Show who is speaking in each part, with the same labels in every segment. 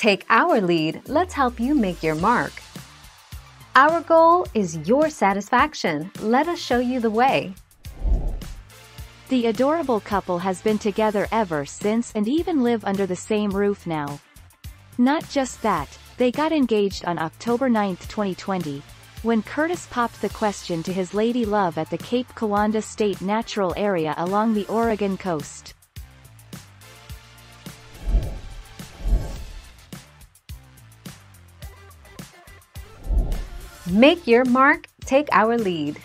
Speaker 1: Take our lead, let's help you make your mark. Our goal is your satisfaction. Let us show you the way.
Speaker 2: The adorable couple has been together ever since and even live under the same roof now. Not just that, they got engaged on October 9, 2020, when Curtis popped the question to his lady love at the Cape Kiwanda State Natural Area along the Oregon coast.
Speaker 1: Make your mark, take our lead.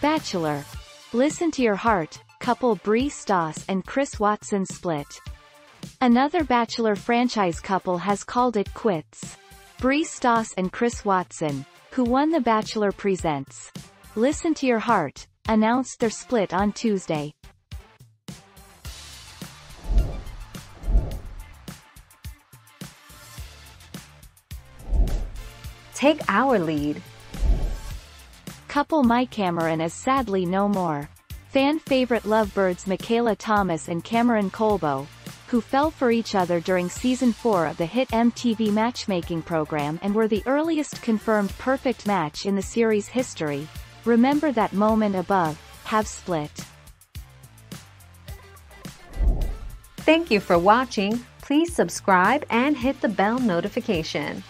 Speaker 2: Bachelor. Listen to your heart, couple Bri Stauss and Chris Watson split. Another Bachelor franchise couple has called it quits. Bri Stauss and Chris Watson, who won The Bachelor Presents. Listen to Your Heart, announced their split on Tuesday.
Speaker 1: Take our lead.
Speaker 2: Couple Mike Cameron is sadly no more. Fan favorite lovebirds Michaela Thomas and Cameron Kolbo, who fell for each other during season 4 of the hit MTV matchmaking program and were the earliest confirmed perfect match in the series' history, remember that moment above, have split.
Speaker 1: Thank you for watching. Please subscribe and hit the bell notification.